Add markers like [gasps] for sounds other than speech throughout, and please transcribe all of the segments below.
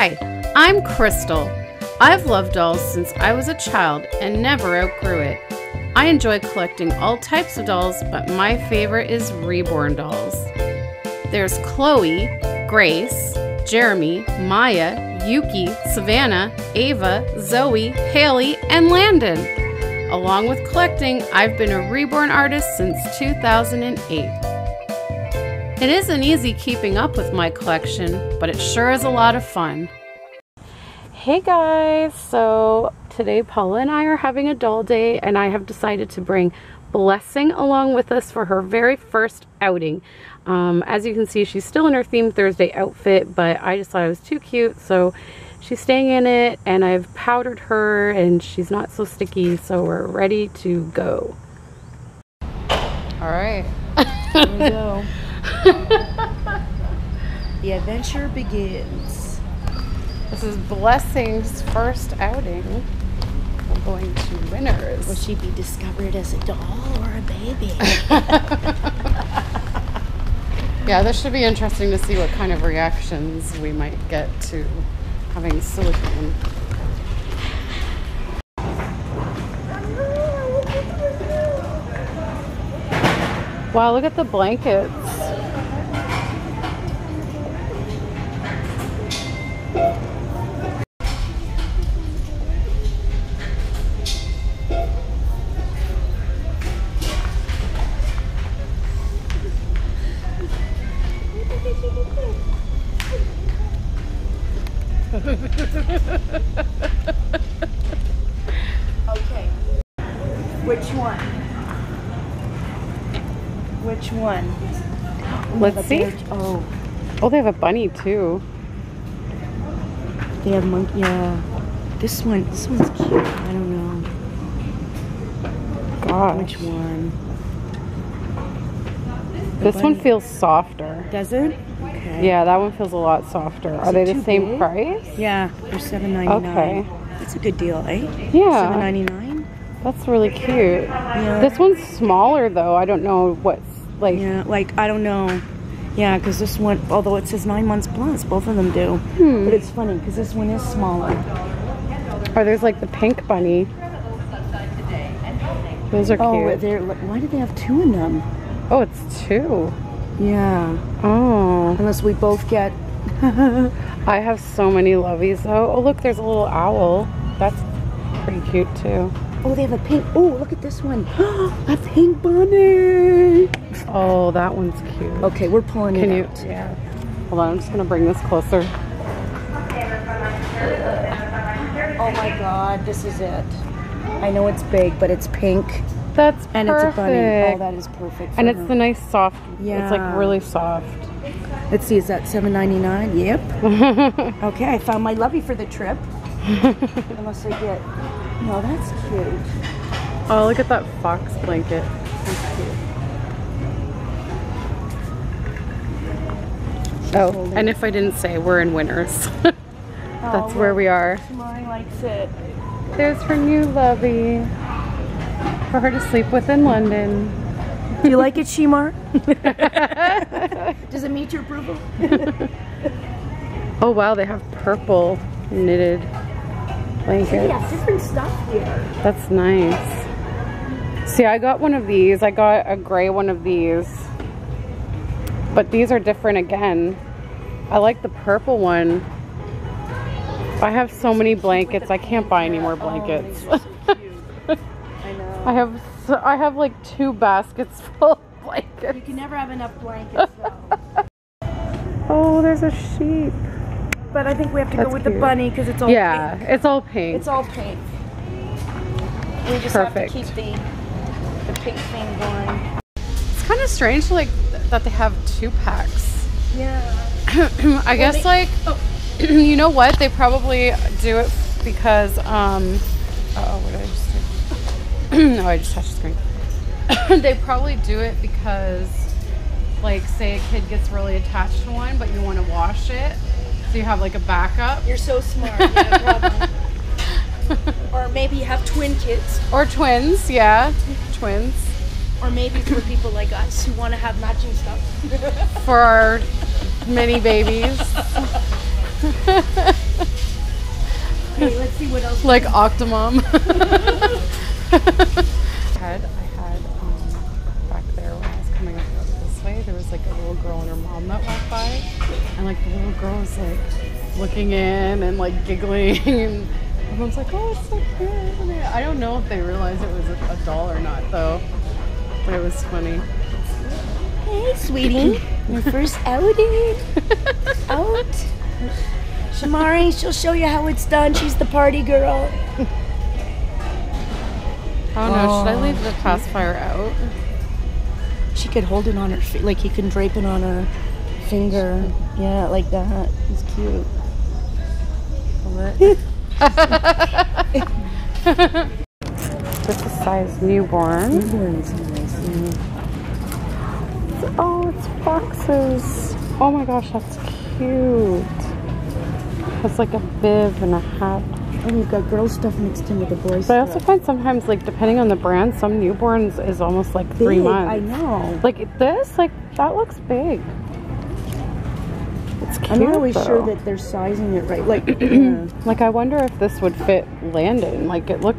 Hi, I'm Krystle. I've loved dolls since I was a child and never outgrew it. I enjoy collecting all types of dolls, but my favorite is reborn dolls. There's Chloe, Grace, Jeremy, Maya, Yuki, Savannah, Ava, Zoe, Haley, and Landon. Along with collecting, I've been a reborn artist since 2008. It isn't easy keeping up with my collection, but it sure is a lot of fun. Hey guys, so today Paula and I are having a doll day and I have decided to bring Blessing along with us for her very first outing. Um, as you can see, she's still in her Theme Thursday outfit, but I just thought it was too cute, so she's staying in it and I've powdered her and she's not so sticky, so we're ready to go. All right. [laughs] Here we go. [laughs] the adventure begins. This is Blessing's first outing. We're going to Winners. Will she be discovered as a doll or a baby? [laughs] yeah, this should be interesting to see what kind of reactions we might get to having silicone. Wow, look at the blankets. Let's see. Oh, Oh, they have a bunny too. they have monkey. Yeah. This one. This one's cute. I don't know Gosh. which one. This one feels softer. Does it? Okay. Yeah, that one feels a lot softer. Are they the same big? price? Yeah. They're seven ninety nine. Okay. That's a good deal, eh? Seven Yeah, ninety nine. that's really cute. Yeah. This one's smaller though. I don't know what's like. Yeah, like I don't know. Yeah, because this one, although it says nine months plus, both of them do. Hmm. But it's funny because this one is smaller. Or there's like the pink bunny. Those are Oh, cute. they're why do they have two in them? Oh, it's two. Yeah, Oh, unless we both get. [laughs] I have so many lovies though. Oh, look, there's a little owl. That's pretty cute too. Oh, they have a pink. Oh, look at this one. [gasps] a pink bunny. Oh, that one's cute. Okay, we're pulling Can it you? out. Yeah. Hold on, I'm just gonna bring this closer. Oh my God, this is it. I know it's big, but it's pink That's and perfect. it's a bunny. Oh, that is perfect. and it's her. the nice soft. Yeah. It's like really soft. Let's see, is that seven ninety nine? Yep. [laughs] okay, I found my lovey for the trip. [laughs] Unless I get. No, that's cute. Oh, look at that fox blanket. That's cute. Oh, and if I didn't say, we're in Winners. [laughs] Oh, that's where we are. Tamari likes it. There's her new lovey for her to sleep with in London. Do you like it, Shimar? [laughs] [laughs] Does it meet your approval? Oh wow, they have purple knitted Yeah, different stuff here. That's nice. See, I got one of these. I got a gray one of these. But these are different again. I like the purple one. I have so many blankets. I can't buy any more blankets. Oh, [laughs] I know. I have so, I have like two baskets [laughs] full of blankets. You can never have enough blankets, though. [laughs] Oh, there's a sheep. But I think we have to That's go with cute. the bunny because it's all Yeah, pink. it's all pink. It's all pink. We just Perfect. have to keep the the pink thing going. It's kind of strange like that they have two packs. Yeah. [clears throat] I guess they- like [clears throat] you know what they probably do it because um oh what did I just do? [clears throat] no I just touched the screen. they probably do it because like say a kid gets really attached to one but you want to wash it so you have like a backup You're so smart. Yeah, [laughs] or maybe you have twin kids. or twins yeah twins Or maybe for people like us who want to have matching stuff. [laughs] for our mini babies what else. like Octomom. [laughs] was like a little girl and her mom that walked by, and like the little girl was like looking in and like giggling, [laughs] and everyone's like, "Oh, it's so cute!" isn't it?" I don't know if they realized it was a, a doll or not though, but it was funny. Hey, sweetie. Your first [laughs] outing. Out. Shamari, she'll show you how it's done. She's the party girl. Oh, I don't know. Should I Oh. leave the pacifier out? She could hold it on her, fi- like he can drape it on her finger. Yeah, like that. It's cute. [laughs] this is size newborn. Newborn's nice. Oh, it's foxes. Oh my gosh, that's cute. It's like a bib and a hat. And you've got girl stuff mixed in with the boys. But I also find sometimes, like, depending on the brand, some newborns is almost like three Big, months. I know. Like this, like that looks big. It's cute. I'm not always though. sure that they're sizing it right. Like. [clears throat] Like, I wonder if this would fit Landon. Like, it look,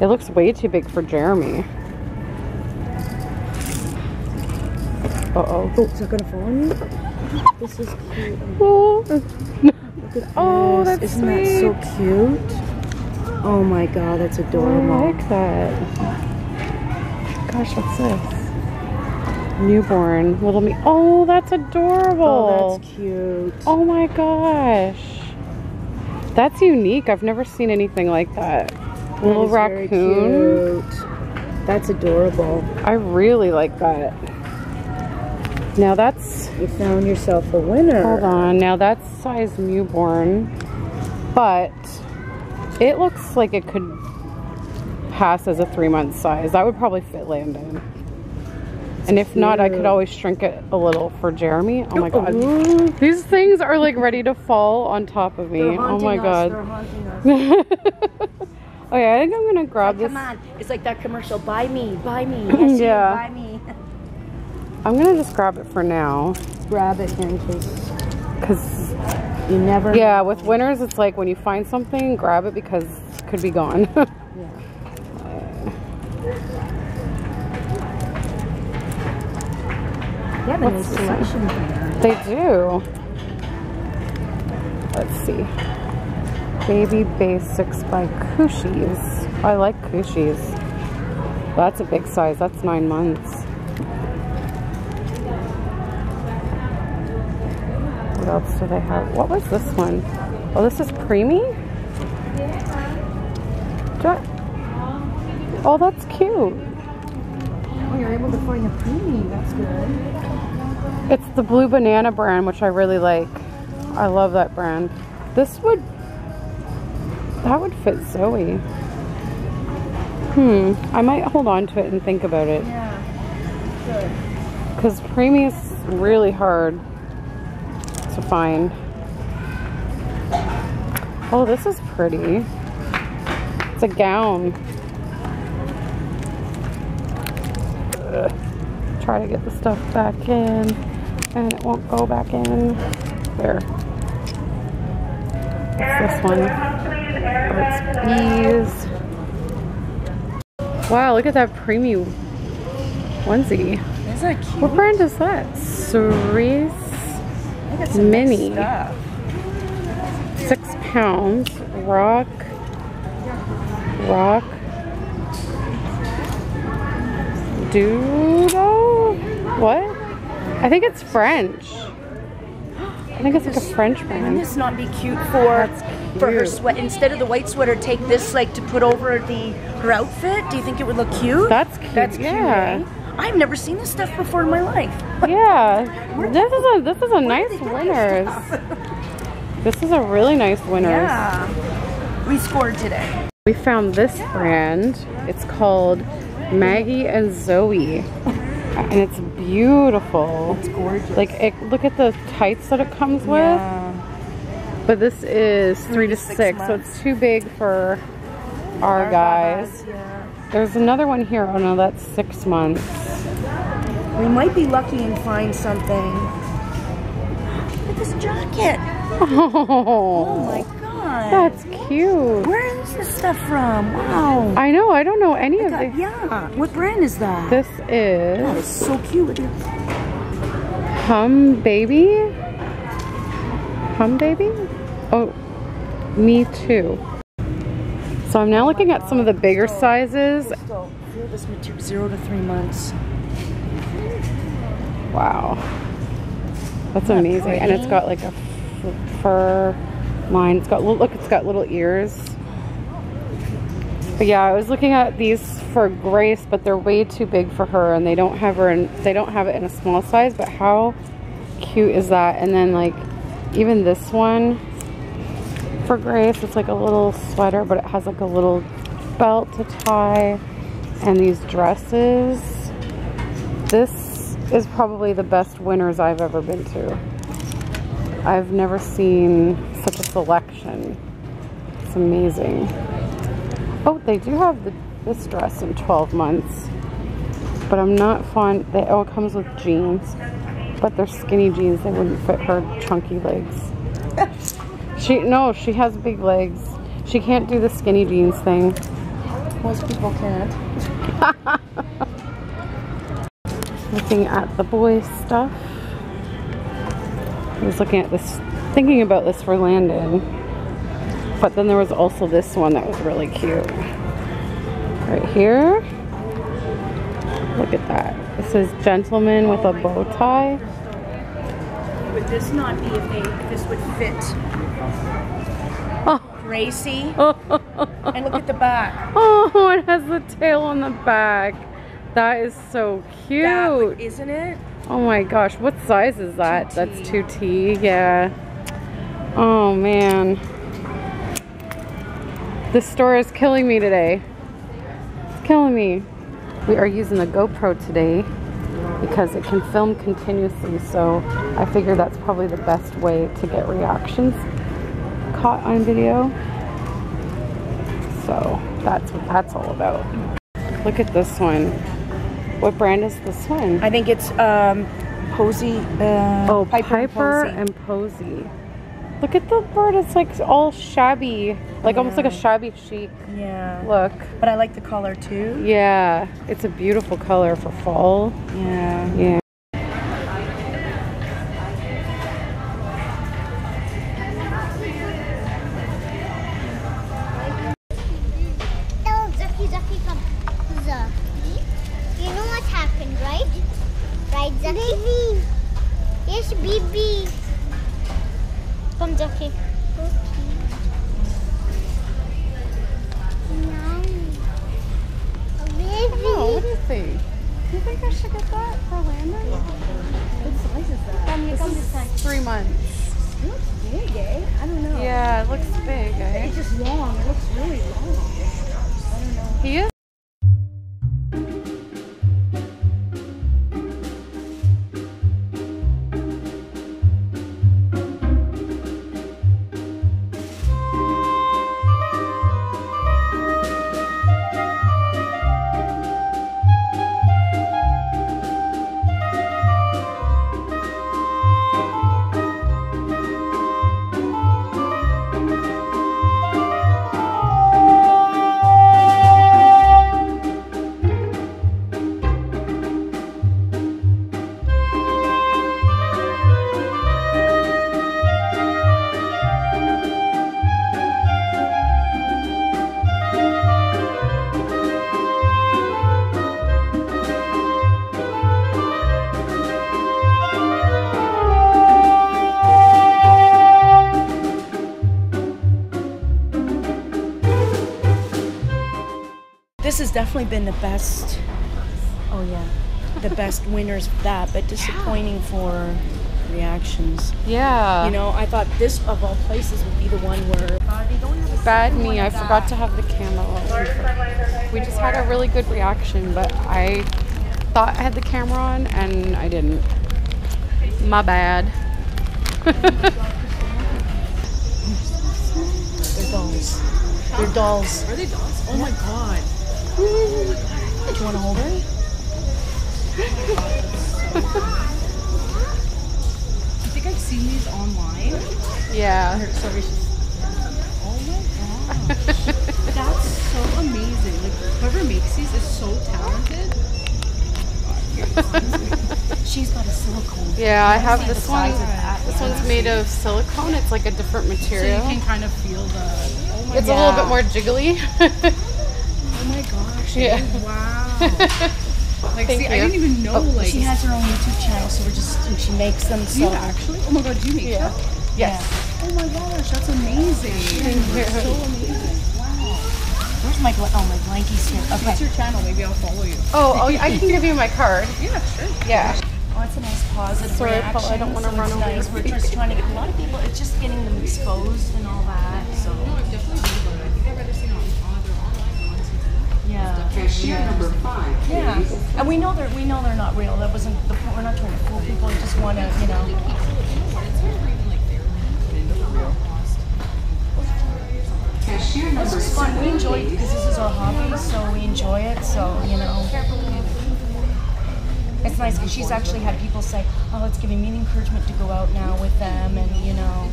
it looks way too big for Jeremy. Uh oh. oh, is that gonna fall on you? This is cute. Oh, [laughs] Oh, this. that's Isn't that so cute? Oh my god, that's oh, adorable. I like that. Gosh, what's this? Newborn, little me. Oh, that's adorable. Oh, that's cute. Oh my gosh. That's unique. I've never seen anything like that. That Little raccoon. cute. That's adorable. I really like that. Now that's, You found yourself a winner. hold on. Now that's size newborn, but it looks like it could pass as a three month size. That would probably fit Landon. And if not, I could always shrink it a little for Jeremy. Oh my god. Ooh. These things are like ready to fall on top of me. Oh my us, god. They're haunting us. [laughs] okay, I think I'm gonna grab this. Come on. It's like that commercial. Buy me. Buy me. [clears throat] Yes, you, Yeah. Buy me. I'm gonna just grab it for now. Grab it in case Cause you never. yeah, with winners, it's like when you find something, grab it because it could be gone. [laughs] They have a selection here. they do. Let's see. Baby Basics by Kushies. I like Kushies. That's a big size. That's nine months. What else do they have? What was this one? Oh, this is Preemie? Do I- Oh, that's cute. Oh, you're able to find a preemie. That's good. It's the Blue Banana brand, which I really like. I love that brand. This would, that would fit Zoe. Hmm, I might hold on to it and think about it. Yeah. Good. Because preemie is really hard to find. Oh, this is pretty. It's a gown. Ugh. Try to get the stuff back in, and it won't go back in. There. It's this one. Oh, it's bees. Wow, look at that preemie onesie. Isn't that cute? What brand is that? Cerise Mini. six pounds. Rock. Rock. Doodle? What? I think it's French. I think it's like a French Wouldn't brand. this not be cute for That's for her cute. sweat? Instead of the white sweater, take this like to put over the her outfit. Do you think it would look cute? That's cute. That's cute. yeah. eh? I've never seen this stuff before in my life. Yeah. [laughs] This is a this is a nice they get this winners. [laughs] This is a really nice winners. Yeah. We scored today. We found this brand. It's called Maggie and Zoe. And it's beautiful. It's gorgeous. Like, it, look at the tights that it comes with. Yeah. But this is three to to six six, so it's too big for our, guys. Yeah. There's another one here. Oh no, that's six months. We might be lucky and find something. Look at this jacket. Oh Oh, my god. That's cute. Where is this stuff from? Wow. I know. I don't know any of the. yeah. What brand is that? This is. That is so cute. Hum Baby. Hum Baby? Oh, me too. So I'm now looking at some of the bigger sizes. This zero to three months. Wow. That's amazing. And it's got like a fur line. It's got, look, it's got little ears. But yeah, I was looking at these for Grace, but they're way too big for her and they don't have her in, they don't have it in a small size, but how cute is that? And then like even this one for Grace, it's like a little sweater, but it has like a little belt to tie and these dresses. This is probably the best winners I've ever been to. I've never seen such a selection. It's amazing. Oh, they do have the, this dress in 12 months. But I'm not fond, they, oh, it comes with jeans. But they're skinny jeans, they wouldn't fit her chunky legs. [laughs] She, no, she has big legs. She can't do the skinny jeans thing. Most people can't. [laughs] looking at the boys stuff. I was looking at this, thinking about this for Landon. But then there was also this one that was really cute. Right here. Look at that. This is gentleman with a bow tie. Would this not be if they, if this would fit Gracie? [laughs] and look at the back. oh, it has the tail on the back. That is so cute. That isn't it? Oh my gosh, what size is that? 2T. That's 2T, yeah. Oh man. This store is killing me today. It's killing me. We are using the GoPro today because it can film continuously, so I figure that's probably the best way to get reactions caught on video. So that's what that's all about. Look at this one. What brand is this one? I think it's um, Posey. Uh, Oh, Piper, Piper, and Posey. and Posey. Look at the bird. It's like all shabby, like almost like a shabby chic yeah. look. But I like the color too. Yeah, it's a beautiful color for fall. Yeah. Yeah. This has definitely been the best. Oh yeah, the [laughs] best winners of that, but disappointing for reactions. Yeah. You know, I thought this of all places would be the one where they don't have a Bad me, I forgot to have the camera on. We just had a really good reaction, but I thought I had the camera on and I didn't. My bad. [laughs] They're dolls. They're dolls. Are they dolls? Oh my god. Do you want to hold her? I think I've seen these online. Yeah. Sorry. Oh my gosh. [laughs] That's so amazing. Like, whoever makes these is so talented. She's got a silicone. Yeah, I have this one. This one's made of silicone. It's like a different material. So you can kind of feel the. Oh it's a little bit more jiggly. [laughs] oh. Yeah. [laughs] Wow. Like, Thank see, I didn't even know. Oh, like, She has her own YouTube channel, so we're just and she makes them. So you actually? Oh my god, do you make Yeah. yes. Oh my gosh, that's amazing. That's so amazing. Wow. where's my oh my blankies here? What's your channel? Maybe I'll follow you. Oh, oh, I can give you my card. [laughs] Yeah, sure. Yeah. Oh, it's a nice positive Sorry, reaction. Paul, I don't wanna so run over nice. We're just trying to get a lot of people. It's just getting them exposed and all that. So No, yeah. Cashier number five, Yeah, please. and we know they're we know they're not real. That wasn't the point. We're not trying to fool people. We just want to, you know. Cashier This number is fun. We seven, enjoy it because this is our hobby, so we enjoy it. So you know, it's nice because she's actually had people say, "Oh, it's giving me the encouragement to go out now with them," and you know.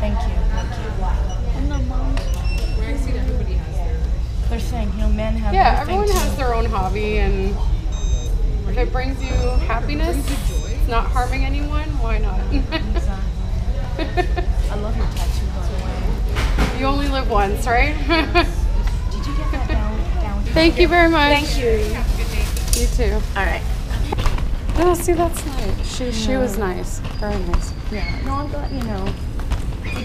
Thank you. Thank you. Where I see everybody has their. Their thing, you know, men have. Yeah, everyone has their own hobby, and if it brings you happiness, it's not harming anyone, why not? [laughs] Exactly. I love your tattoo, by the way. you only live once, right? [laughs] Did you get that down? down Thank you very much. Thank you. You too. All right. Oh, see, that's nice. She she was nice. Very nice. Yeah. No, I'm glad, you know,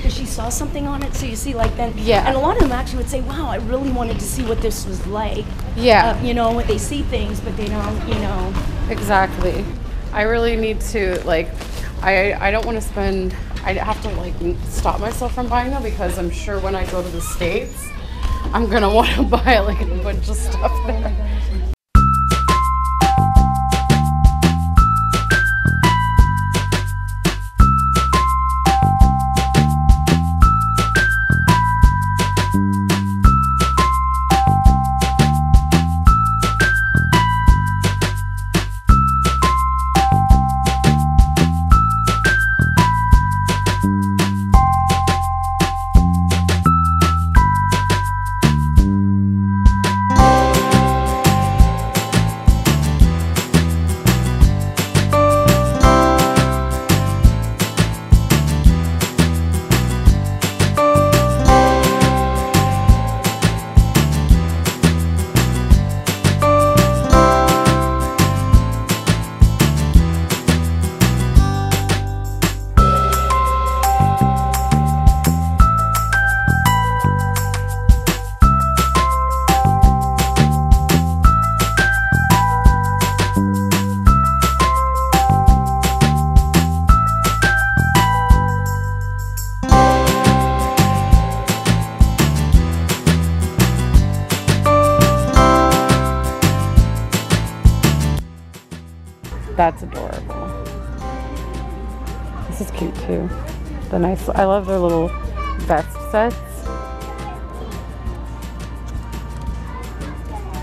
because she saw something on it. So you see, like then, Yeah. And a lot of them actually would say, "Wow, I really wanted to see what this was like." Yeah. Uh, you know, when they see things, but they don't, you know. Exactly. I really need to like I I don't want to spend I have to like stop myself from buying them because I'm sure when I go to the states I'm going to want to buy like a bunch of stuff there. This is cute too. The nice I love their little vest sets.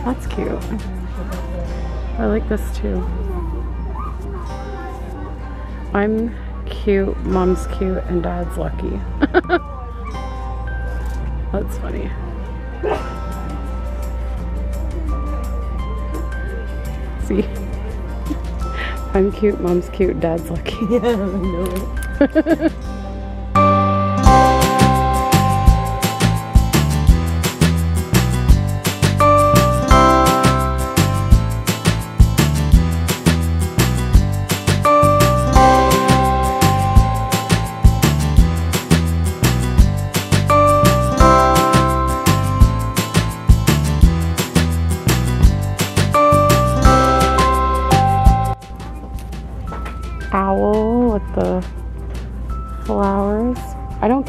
That's cute. I like this too. I'm cute, mom's cute, and dad's lucky. [laughs] That's funny. See? I'm cute, mom's cute, dad's lucky. [laughs] Yeah, I know. Owl [laughs]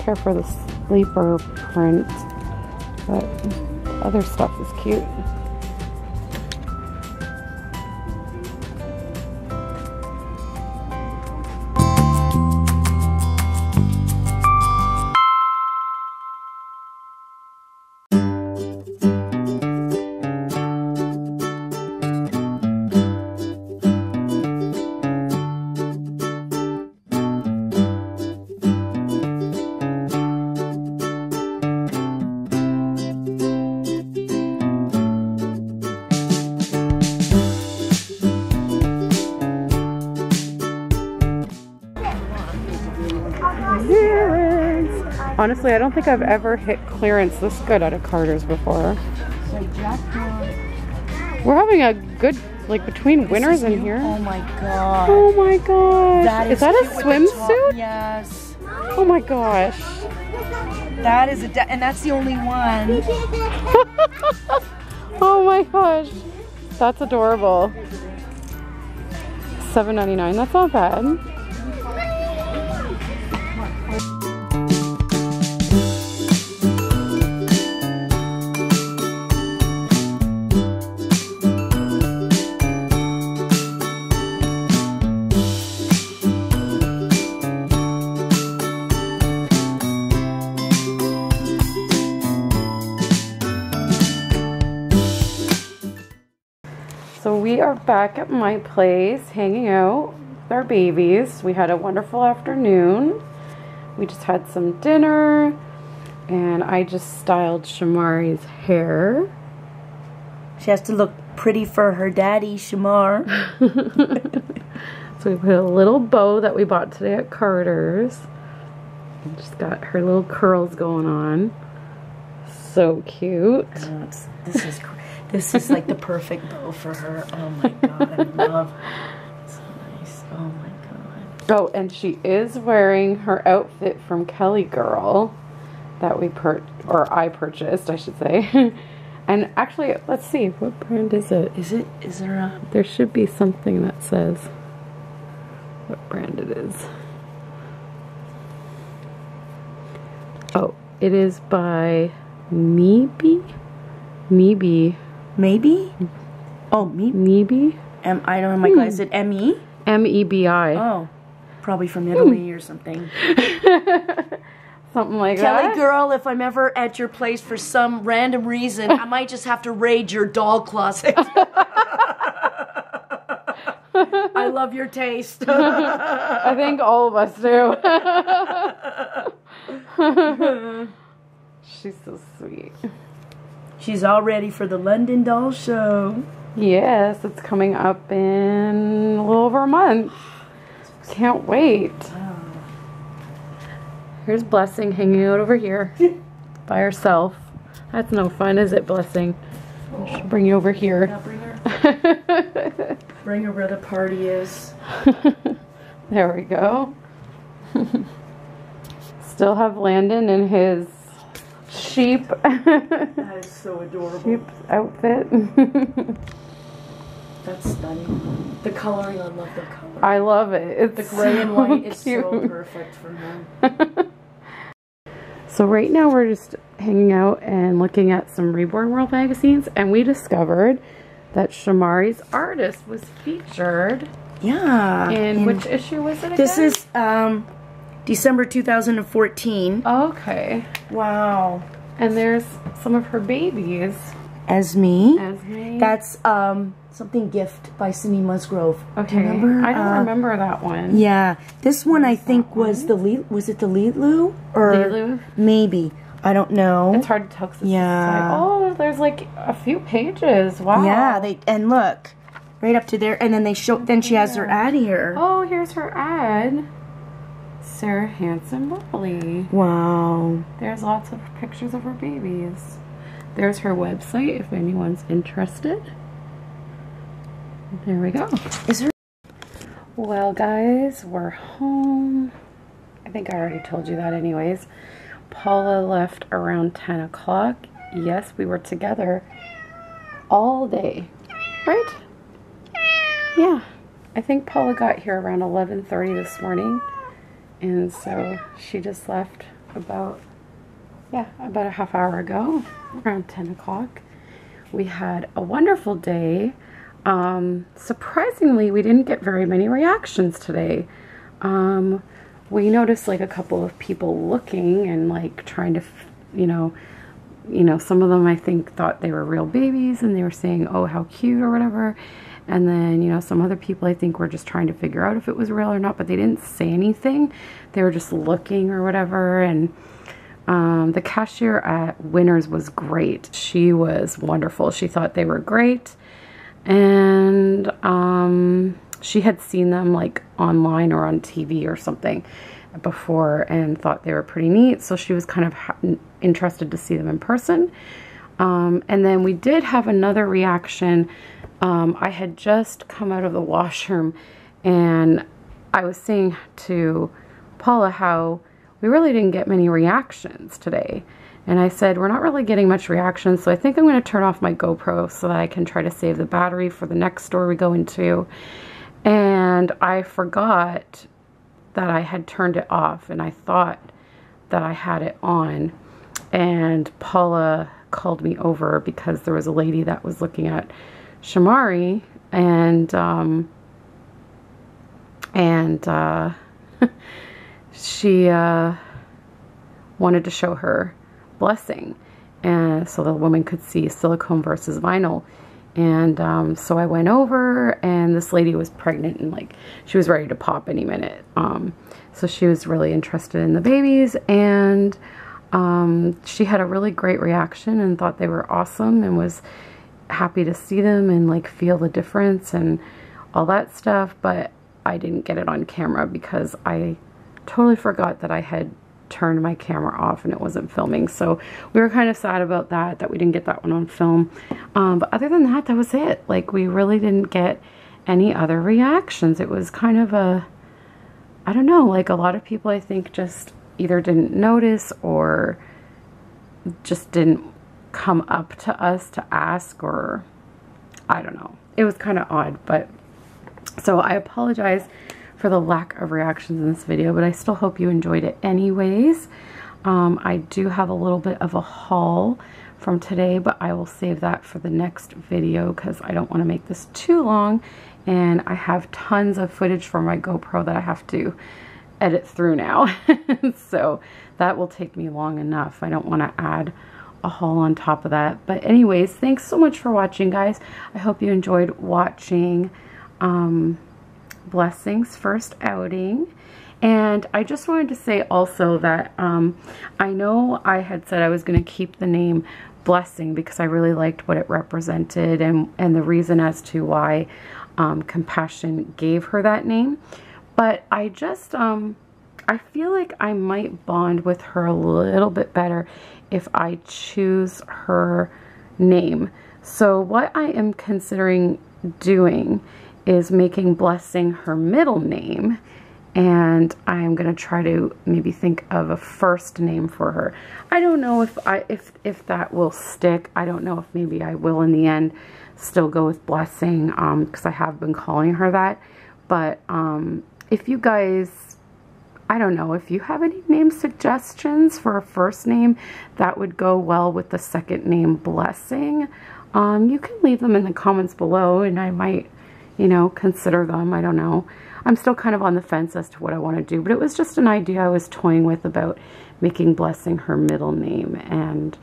care for the sleeper print, but the other stuff is cute. Honestly, I don't think I've ever hit clearance this good at a Carter's before. We're having a good, like between winners in here. Oh my god. Oh my gosh. That is, is that a cute with the top. swimsuit? Yes. Oh my gosh. That is a, de- and that's the only one. [laughs] Oh my gosh. That's adorable. $7.99. That's not bad. We are back at my place hanging out with our babies. We had a wonderful afternoon. We just had some dinner and I just styled Shamari's hair. She has to look pretty for her daddy, Shamar. [laughs] [laughs] So we put a little bow that we bought today at Carter's. And just got her little curls going on. So cute. Oh, this is this is like the perfect bow for her. Oh my god, I love. It's so nice. Oh my god. Oh, and she is wearing her outfit from Kelly Girl that we per or I purchased, I should say. [laughs] and actually, let's see, what brand is it? Is it? Is there a? There should be something that says what brand it is. Oh, it is by Meebe? Meebe. Maybe. Mm. Oh, me. Meebe? M. I don't know. My God, is it M E? M E B I. Oh, probably from hmm. Italy or something. [laughs] Something like Kelly that. Kelly girl, if I'm ever at your place for some random reason, I might just have to raid your doll closet. [laughs] I love your taste. [laughs] I think all of us do. She's so sweet. She's all ready for the London Doll Show. Yes, it's coming up in a little over a month. Can't wait. Here's Blessing hanging out over here [laughs] by herself. That's no fun, is it, Blessing? I should bring you over here. Bring her, [laughs] bring her where the party is. there we go. [laughs] Still have Landon in his sheep [laughs] That is so adorable. sheep outfit. [laughs] That's stunning. The coloring, I love the color. I love it. It's The gray and so white is [laughs] so perfect for him. So right now we're just hanging out and looking at some Reborn World magazines and we discovered that Shamari's artist was featured Yeah. in and which issue was it This is um, December 2014. Okay. Wow. And there's some of her babies. Esme. Esme. That's um, something gift by Cindy Musgrove. okay. Do remember? I don't Uh, remember that one. Yeah, this one I think was the Le- was it the Lilu or Lilu? maybe I don't know. It's hard to tell 'cause it's Yeah. like, oh, there's like a few pages. Wow. Yeah, they and look right up to there, and then they show. Then she has her ad here. Oh, here's her ad. Sarah Hanson Morley. Wow. There's lots of pictures of her babies. There's her website if anyone's interested. There we go. Is there? Well, guys, we're home. I think I already told you that, anyways. Paula left around 10 o'clock. Yes, we were together all day, right? Yeah. I think Paula got here around 11:30 this morning, and so she just left about yeah about a half hour ago, around 10 o'clock. We had a wonderful day. Um, surprisingly, we didn't get very many reactions today. Um, we noticed like a couple of people looking and like trying to, you know, you know, some of them I think thought they were real babies and they were saying, "Oh, how cute" or whatever. And then, you know, some other people I think were just trying to figure out if it was real or not, but they didn't say anything. They were just looking or whatever. And um, the cashier at Winners was great. She was wonderful. She thought they were great. And um, she had seen them like online or on TV or something before and thought they were pretty neat. So she was kind of interested to see them in person. Um, and then we did have another reaction. Um, I had just come out of the washroom and I was saying to Paula how we really didn't get many reactions today. And I said, we're not really getting much reaction, so I think I'm going to turn off my GoPro so that I can try to save the battery for the next store we go into. And I forgot that I had turned it off, and I thought that I had it on. And Paula called me over because there was a lady that was looking at Shamari, and um, and uh, [laughs] she uh, wanted to show her blessing and so the woman could see silicone versus vinyl. And um, so I went over and this lady was pregnant and like she was ready to pop any minute. Um, so she was really interested in the babies and um, she had a really great reaction and thought they were awesome and was happy to see them and like feel the difference and all that stuff but I didn't get it on camera because I totally forgot that I had turned my camera off and it wasn't filming. So we were kind of sad about that, that we didn't get that one on film. Um, but other than that, that was it. Like we really didn't get any other reactions. It was kind of a, I don't know, like a lot of people I think just either didn't notice or just didn't come up to us to ask or I don't know. It was kind of odd, but so I apologize for the lack of reactions in this video, but I still hope you enjoyed it anyways. Um, I do have a little bit of a haul from today, but I will save that for the next video because I don't want to make this too long. And I have tons of footage from my GoPro that I have to edit through now. [laughs] so that will take me long enough. I don't want to add a haul on top of that. But anyways, thanks so much for watching, guys. I hope you enjoyed watching. Um, Blessing's first outing. And I just wanted to say also that um, I know I had said I was going to keep the name Blessing because I really liked what it represented and, and the reason as to why um, Compassion gave her that name. But I just, um, I feel like I might bond with her a little bit better if I choose her name. So what I am considering doing is making Blessing her middle name and I'm gonna try to maybe think of a first name for her. I don't know if I if if that will stick. I don't know if maybe I will in the end still go with Blessing because um, I have been calling her that. But um, if you guys, I don't know, if you have any name suggestions for a first name that would go well with the second name Blessing, um, you can leave them in the comments below and I might you know, consider them. I don't know. I'm still kind of on the fence as to what I want to do, but it was just an idea I was toying with about making Blessing her middle name and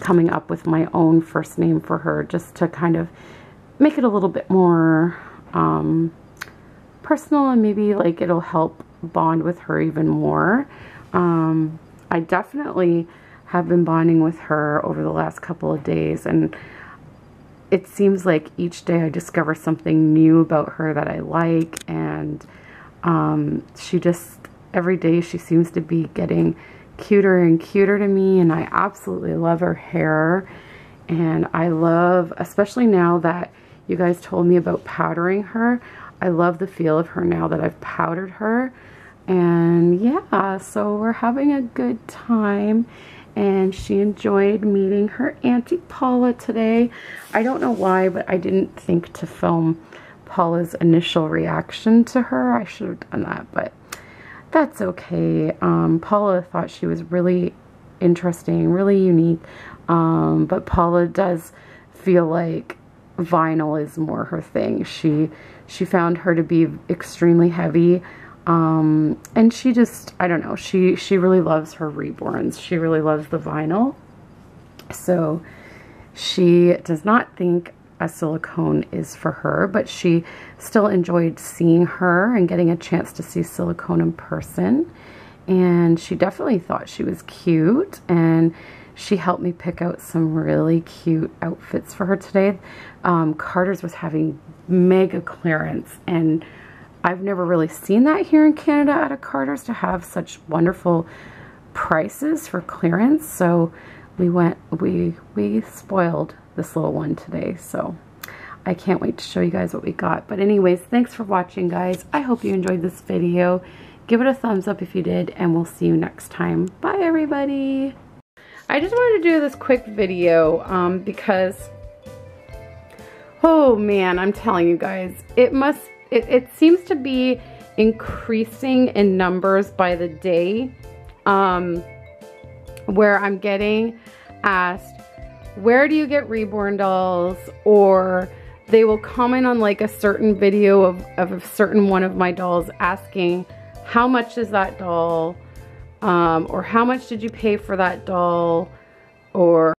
coming up with my own first name for her just to kind of make it a little bit more um, personal and maybe like it'll help bond with her even more. Um, I definitely have been bonding with her over the last couple of days and it seems like each day I discover something new about her that I like and um, she just every day she seems to be getting cuter and cuter to me and I absolutely love her hair and I love especially now that you guys told me about powdering her I love the feel of her now that I've powdered her and yeah so we're having a good time and she enjoyed meeting her Auntie Paula today. I don't know why, but I didn't think to film Paula's initial reaction to her. I should have done that, but that's okay. Um, Paula thought she was really interesting, really unique, um, but Paula does feel like vinyl is more her thing. She she found her to be extremely heavy um, and she just, I don't know, she, she really loves her reborns. She really loves the vinyl. So she does not think a silicone is for her, but she still enjoyed seeing her and getting a chance to see silicone in person. and she definitely thought she was cute and she helped me pick out some really cute outfits for her today. Um, Carter's was having mega clearance and I've never really seen that here in Canada at a Carter's to have such wonderful prices for clearance. So we went, we, we spoiled this little one today. So I can't wait to show you guys what we got. But anyways, thanks for watching guys. I hope you enjoyed this video. Give it a thumbs up if you did and we'll see you next time. Bye everybody. I just wanted to do this quick video um, because, oh man, I'm telling you guys, it must, it, it seems to be increasing in numbers by the day um, where I'm getting asked, where do you get reborn dolls? Or they will comment on like a certain video of, of a certain one of my dolls asking, how much is that doll? Um, or how much did you pay for that doll? Or